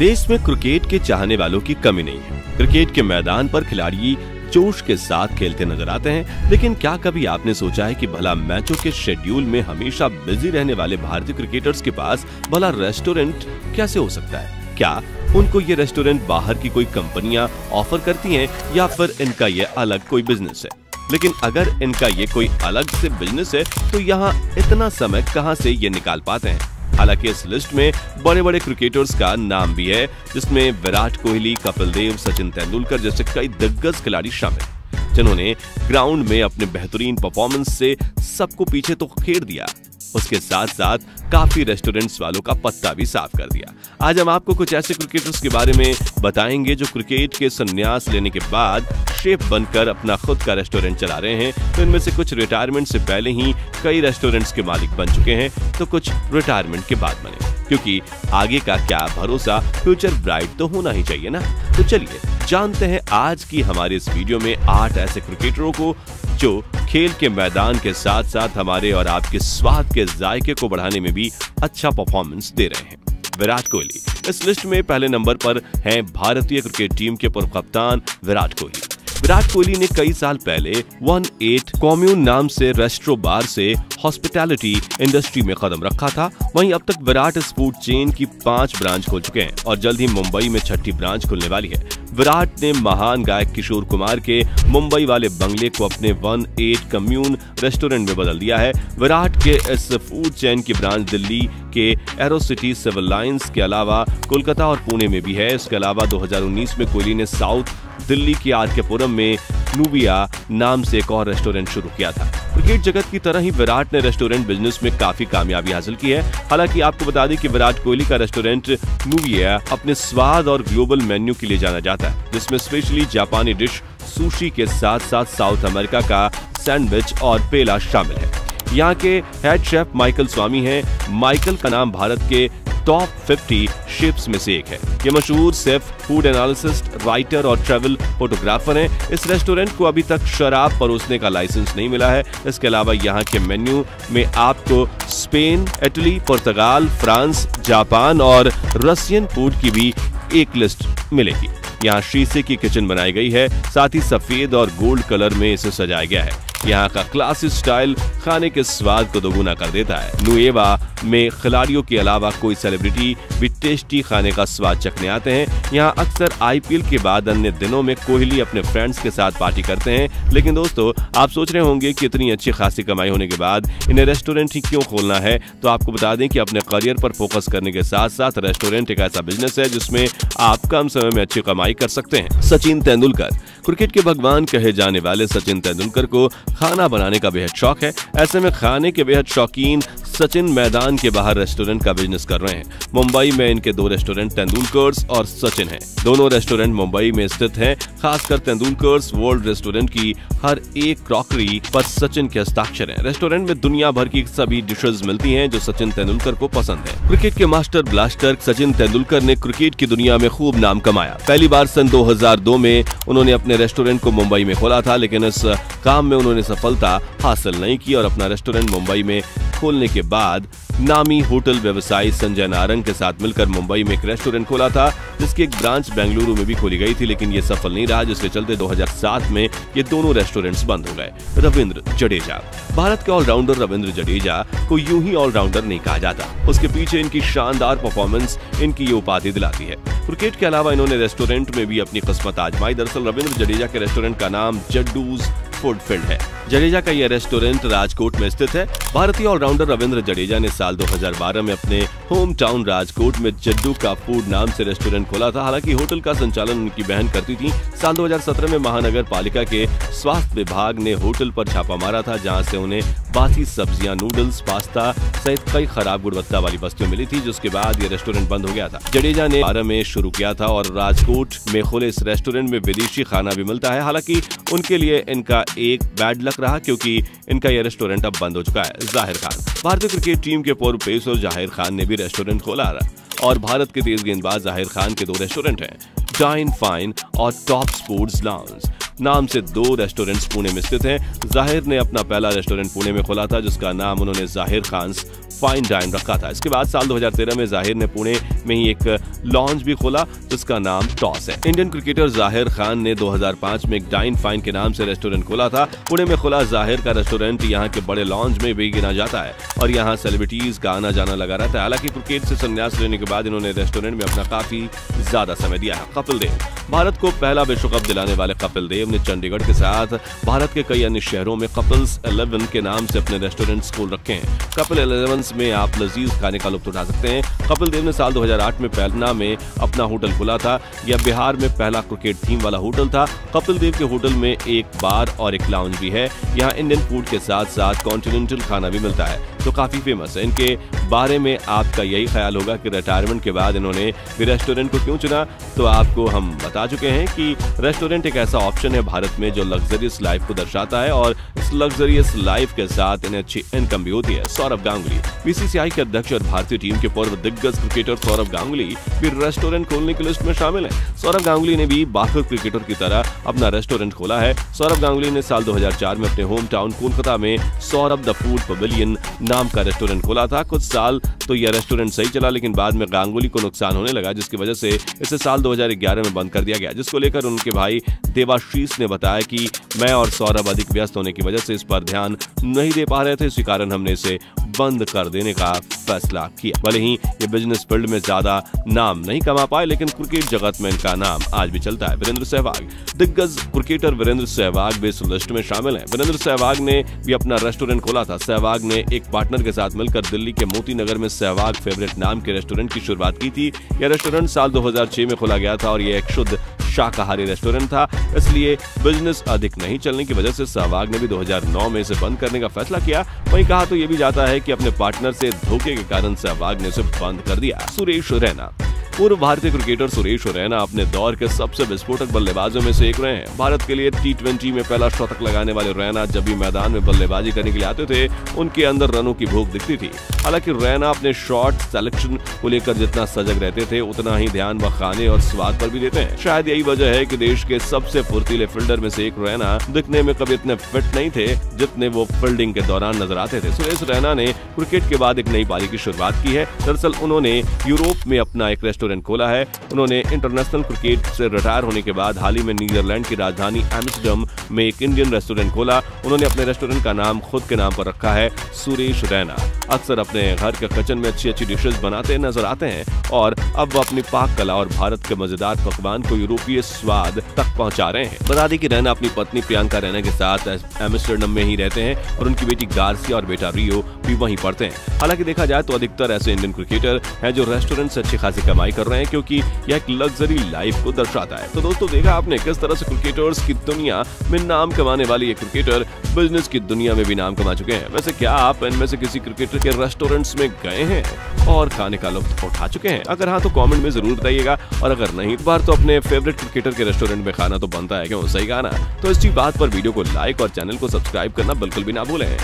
देश में क्रिकेट के चाहने वालों की कमी नहीं है। क्रिकेट के मैदान पर खिलाड़ी जोश के साथ खेलते नज़र आते हैं, लेकिन क्या कभी आपने सोचा है कि भला मैचों के शेड्यूल में हमेशा बिज़ी रहने वाले भारतीय क्रिकेटर्स के पास भला रेस्टोरेंट कैसे हो सकता है? क्या उनको ये रेस्टोरेंट बाहर की कोई कंपनियाँ ऑफ़र करती हैं, या फिर इनका ये अलग कोई बिज़नेस है? लेकिन अगर इनका ये कोई अलग से बिज़नेस है तो यहाँ इतना समय कहाँ से ये निकाल पाते हैं? हालाँकि इस लिस्ट में बड़े बड़े क्रिकेटर्स का नाम भी है, जिसमें विराट कोहली, कपिल देव, सचिन तेंदुलकर जैसे कई दिग्गज खिलाड़ी शामिल जिन्होंने ग्राउंड में अपने बेहतरीन परफॉर्मेंस से सबको पीछे तो खेर दिया। उसके साथ साथ काफ़ी रेस्टोरेंट्स वालों का पत्ता भी साफ़ कर दिया। आज हम आपको कुछ ऐसे क्रिकेटर्स के बारे में बताएँगे जो क्रिकेट के संन्यास लेने के बाद शेफ बनकर अपना खुद का रेस्टोरेंट चला रहे हैं। तो इनमें से कुछ रिटायरमेंट से पहले ही कई रेस्टोरेंट्स के मालिक बन चुके हैं। तो कुछ रिटायरमेंट के बाद बने। क्योंकि आगे का क्या भरोसा फ्यूचर ब्राइट तो होना ही चाहिए ना? तो चलिए, जानते हैं आज की हमारे इस वीडियो में आठ ऐसे क्रिकेटरों को जो खेल के मैदान के साथ साथ हमारे और आपके स्वाद के जायके को बढ़ाने में भी अच्छा परफॉर्मेंस दे रहे हैं। विराट कोहली, इस लिस्ट में पहले नंबर पर हैं भारतीय क्रिकेट टीम के पूर्व कप्तान विराट कोहली। विराट कोहली ने कई साल पहले वन एट कॉम्यून नाम से रेस्ट्रो बार से हॉस्पिटैलिटी इंडस्ट्री में कदम रखा था। वहीं अब तक विराट स्पोर्ट चेन की पाँच ब्रांच खोल चुके हैं और जल्द ही मुंबई में छठी ब्रांच खुलने वाली है। विराट ने महान गायक किशोर कुमार के मुंबई वाले बंगले को अपने वन एट कम्यून रेस्टोरेंट में बदल दिया है। विराट के इस फ़ूड चैन की ब्रांच दिल्ली के एरो सिटी सिविल लाइन्स के अलावा कोलकाता और पुणे में भी है। इसके अलावा 2019 में कोहली ने साउथ दिल्ली के आर के पुरम में नूबिया नाम से एक और रेस्टोरेंट शुरू किया था। क्रिकेट जगत की तरह ही विराट ने रेस्टोरेंट बिज़नेस में काफ़ी कामयाबी हासिल की है। हालाँकि आपको बता दें कि विराट कोहली का रेस्टोरेंट नूबिया अपने स्वाद और ग्लोबल मेन्यू के लिए जाना जाता है, जिसमें स्पेशली जापानी डिश सुशी के साथ साथ साउथ अमेरिका का सैंडविच और पेला शामिल है। यहाँ के हेड शेफ माइकल स्वामी हैं। माइकल का नाम भारत के टॉप 50 शिप्स में से एक है। ये मशहूर सेफ़ फ़ूड एनालिसिस्ट, राइटर और ट्रेवल फोटोग्राफर हैं। इस रेस्टोरेंट को अभी तक शराब परोसने का लाइसेंस नहीं मिला है। इसके अलावा यहाँ के मेन्यू में आपको स्पेन इटली पुर्तगाल फ्रांस जापान और रशियन फ़ूड की भी एक लिस्ट मिलेगी। यहाँ शीशे की किचन बनाई गई है। साथ ही सफ़ेद और गोल्ड कलर में इसे सजाया गया है। यहाँ का क्लासिक स्टाइल खाने के स्वाद को दोगुना कर देता है। नुएवा में खिलाड़ियों के अलावा कोई सेलिब्रिटी भी टेस्टी खाने का स्वाद चखने आते हैं। यहाँ अक्सर आईपीएल के बाद अन्य दिनों में कोहली अपने फ्रेंड्स के साथ पार्टी करते हैं। लेकिन दोस्तों, आप सोच रहे होंगे कि इतनी अच्छी खासी कमाई होने के बाद इन्हें रेस्टोरेंट ही क्यों खोलना है? तो आपको बता दें कि अपने करियर पर फोकस करने के साथ साथ रेस्टोरेंट एक ऐसा बिज़नेस है जिसमें आप कम समय में अच्छी कमाई कर सकते हैं। सचिन तेंदुलकर। क्रिकेट के भगवान कहे जाने वाले सचिन तेंदुलकर को खाना बनाने का बेहद शौक है। ऐसे में खाने के बेहद शौकीन सचिन मैदान के बाहर रेस्टोरेंट का बिज़नेस कर रहे हैं। मुंबई में इनके दो रेस्टोरेंट तेंदुलकर्स और सचिन हैं। दोनों रेस्टोरेंट मुंबई में स्थित हैं, खासकर तेंदुलकर्स वर्ल्ड रेस्टोरेंट की हर एक क्रॉकरी पर सचिन के हस्ताक्षर हैं। रेस्टोरेंट में दुनिया भर की सभी डिशेज मिलती है जो सचिन तेंदुलकर को पसंद है। क्रिकेट के मास्टर ब्लास्टर सचिन तेंदुलकर ने क्रिकेट की दुनिया में खूब नाम कमाया। पहली बार सन 2002 में उन्होंने अपने रेस्टोरेंट को मुंबई में खोला था, लेकिन इस काम में उन्होंने सफलता हासिल नहीं की और अपना रेस्टोरेंट मुंबई में खोलने के बाद नामी होटल व्यवसायी संजय नारंग के साथ मिलकर मुंबई में एक रेस्टोरेंट खोला था, जिसकी एक ब्रांच बेंगलुरु में भी खोली गई थी, लेकिन ये सफल नहीं रहा, जिसके चलते 2007 में ये दोनों रेस्टोरेंट्स बंद हो गए। रविंद्र जडेजा। भारत के ऑलराउंडर रविंद्र जडेजा को यूँ ही ऑलराउंडर नहीं कहा जाता। उसके पीछे इनकी शानदार परफॉर्मेंस इनकी ये उपाधि दिलाती है। क्रिकेट के अलावा इन्होंने रेस्टोरेंट में भी अपनी किस्मत आजमाई। दरअसल रविंद्र जडेजा के रेस्टोरेंट का नाम जड्डूज फ़ूड फ़ील्ड है। जडेजा का यह रेस्टोरेंट राजकोट में स्थित है। भारतीय ऑलराउंडर रविंद्र जडेजा ने साल 2012 में अपने होम टाउन राजकोट में जड्डू का फ़ूड नाम से रेस्टोरेंट खोला था। हालाँकि होटल का संचालन उनकी बहन करती थी। साल 2017 में महानगर पालिका के स्वास्थ्य विभाग ने होटल पर छापा मारा था, जहाँ से उन्हें बासी सब्ज़ियाँ, नूडल्स, पास्ता सहित कई खराब गुणवत्ता वाली वस्तुएँ मिली थी, जिसके बाद ये रेस्टोरेंट बंद हो गया था। जडेजा ने बारह में शुरू किया था और राजकोट में खुले इस रेस्टोरेंट में विदेशी खाना भी मिलता है। हालाँकि उनके लिए इनका एक बैड लक रहा क्योंकि इनका यह रेस्टोरेंट अब बंद हो चुका है, ज़ाहिर खान। भारतीय क्रिकेट टीम के पूर्व पेसर ज़ाहिर खान ने भी रेस्टोरेंट खोला और भारत के तेज गेंदबाज ज़ाहिर खान के दो रेस्टोरेंट हैं डाइन फाइन और टॉप स्पोर्ट्स लाउंज नाम से दो रेस्टोरेंट्स पुणे में स्थित हैं। ज़ाहिर ने अपना पहला रेस्टोरेंट पुणे में खोला था, जिसका नाम उन्होंने ज़ाहिर खान फाइन डाइन रखा था। इसके बाद साल 2013 में ज़ाहिर ने पुणे में ही एक लॉन्च भी खोला, जिसका नाम टॉस है। इंडियन क्रिकेटर ज़ाहिर खान ने 2005 में एक डाइन फाइन के नाम से रेस्टोरेंट खोला था। पुणे में खुला ज़ाहिर का रेस्टोरेंट यहाँ के बड़े लॉन्च में भी गिना जाता है और यहाँ सेलिब्रिटीज का आना जाना लगा रहता है। हालाँकि क्रिकेट से संन्यास लेने के बाद इन्होंने रेस्टोरेंट में अपना काफ़ी ज़्यादा समय दिया है। कपिल देव, भारत को पहला विश्व कप दिलाने वाले कपिल देव ने चंडीगढ़ के साथ भारत के कई अन्य शहरों में कपिल्स इलेवन के नाम से अपने रेस्टोरेंट खोल रखे हैं। कपिल इलेवन में आप लजीज खाने का लुप्त उठा सकते हैं। कपिल देव ने साल 2008 में पहलना में अपना होटल खुला था। यह बिहार में पहला क्रिकेट थीम वाला होटल था। कपिल देव के होटल में एक बार और एक लाउंज भी है। यहाँ इंडियन फ़ूड के साथ साथ कॉन्टिनेंटल खाना भी मिलता है तो काफ़ी फ़ेमस है। इनके बारे में आपका यही ख्याल होगा कि रिटायरमेंट के बाद इन्होंने रेस्टोरेंट को क्यों चुना? तो आपको हम बता चुके हैं कि रेस्टोरेंट एक ऐसा ऑप्शन है भारत में जो लग्जरियस लाइफ को दर्शाता है और इस लग्जरियस लाइफ के साथ इन्हें अच्छी इनकम भी होती है। सौरभ गांगुली बीसीसीआई के अध्यक्ष और भारतीय टीम के पूर्व दिग्गज क्रिकेटर सौरभ गांगुली भी रेस्टोरेंट खोलने की लिस्ट में शामिल है। सौरभ गांगुली ने भी बाखर क्रिकेटर की तरह अपना रेस्टोरेंट खोला है। सौरभ गांगुली ने साल 2004 में अपने होम टाउन कोलकाता में सौरभ द फ़ूड पवेलियन नाम का रेस्टोरेंट खोला था। कुछ साल तो यह रेस्टोरेंट सही चला, लेकिन बाद में गांगुली को नुकसान होने लगा, जिसकी वजह से इसे साल 2011 में बंद कर दिया गया। जिसको लेकर उनके भाई देवाशीष ने बताया कि मैं और सौरभ अधिक व्यस्त होने की वजह से इस पर ध्यान नहीं दे पा रहे थे, इसी कारण हमने इसे बंद कर देने का फैसला किया। भले ही ये बिज़नेस फ़ील्ड में ज़्यादा नाम नहीं कमा पाए, लेकिन क्रिकेट जगत में इनका नाम आज भी चलता है। वीरेंद्र सहवाग, दिग्गज क्रिकेटर वीरेंद्र सहवाग भी इस लिस्ट में शामिल है। वीरेंद्र सहवाग ने भी अपना रेस्टोरेंट खोला था। सहवाग ने एक पार्टनर के साथ मिलकर दिल्ली के मोती नगर में सहवाग फेवरेट नाम के रेस्टोरेंट की शुरुआत की थी। यह रेस्टोरेंट साल 2006 में खोला गया था और यह एक शुद्ध शाकाहारी रेस्टोरेंट था, इसलिए बिज़नेस अधिक नहीं चलने की वजह से सहवाग ने भी 2009 में इसे बंद करने का फैसला किया। वहीं कहा तो ये भी जाता है कि अपने पार्टनर से धोखे के कारण सहवाग ने इसे बंद कर दिया। सुरेश रैना। पूर्व भारतीय क्रिकेटर सुरेश रैना अपने दौर के सबसे विस्फोटक बल्लेबाजों में से एक रहे हैं। भारत के लिए टी में पहला शतक लगाने वाले रैना जब भी मैदान में बल्लेबाजी करने के लिए आते थे, उनके अंदर रनों की भूख दिखती थी। हालाँकि रैना अपने शॉट सेलेक्शन को लेकर जितना सजग रहते थे, उतना ही ध्यान व खाने और स्वाद पर भी देते हैं। शायद यही वजह है की देश के सबसे फुर्तीले फील्डर में से एक रैना दिखने में कभी इतने फिट नहीं थे, जितने वो फील्डिंग के दौरान नज़र आते थे। सुरेश रैना ने क्रिकेट के बाद एक नई पारी की शुरुआत की है। दरअसल उन्होंने यूरोप में अपना एक रेस्टोरेंट रेस्टोरेंट खोला है। उन्होंने इंटरनेशनल क्रिकेट से रिटायर होने के बाद हाल ही में नीदरलैंड की राजधानी एम्स्टर्डम में एक इंडियन रेस्टोरेंट खोला। उन्होंने अपने रेस्टोरेंट का नाम खुद के नाम पर रखा है, सुरेश रैना। अक्सर अपने घर के किचन में अच्छी अच्छी डिशेज बनाते नज़र आते हैं और अब वो अपनी पाक कला और भारत के मज़ेदार पकवान को यूरोपीय स्वाद तक पहुँचा रहे हैं। बता दें कि रैना अपनी पत्नी प्रियंका रैना के साथ एम्स्टर्डम में ही रहते हैं और उनकी बेटी गार्सिया और बेटा रियो भी वहीं पढ़ते हैं। हालाँकि देखा जाए तो अधिकतर ऐसे इंडियन क्रिकेटर हैं जो रेस्टोरेंट से अच्छी खासी कमाई कर रहे हैं क्योंकि यह एक लग्जरी लाइफ को दर्शाता है। तो दोस्तों, देखा आपने किस तरह से क्रिकेटर्स की दुनिया में नाम कमाने वाली ये क्रिकेटर बिज़नेस की दुनिया में भी नाम कमा चुके हैं। वैसे क्या आप इनमें से किसी क्रिकेटर के रेस्टोरेंट्स में गए हैं और खाने का लुफ्त उठा चुके हैं? अगर हाँ तो कमेंट में ज़रूर बताइएगा। और अगर नहीं तो बार तो अपने फेवरेट क्रिकेटर के रेस्टोरेंट में खाना तो बनता है। क्यों? सही गाना तो इसी बात पर वीडियो को लाइक और चैनल को सब्सक्राइब करना बिल्कुल भी ना भूलें।